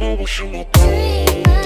emotional cold.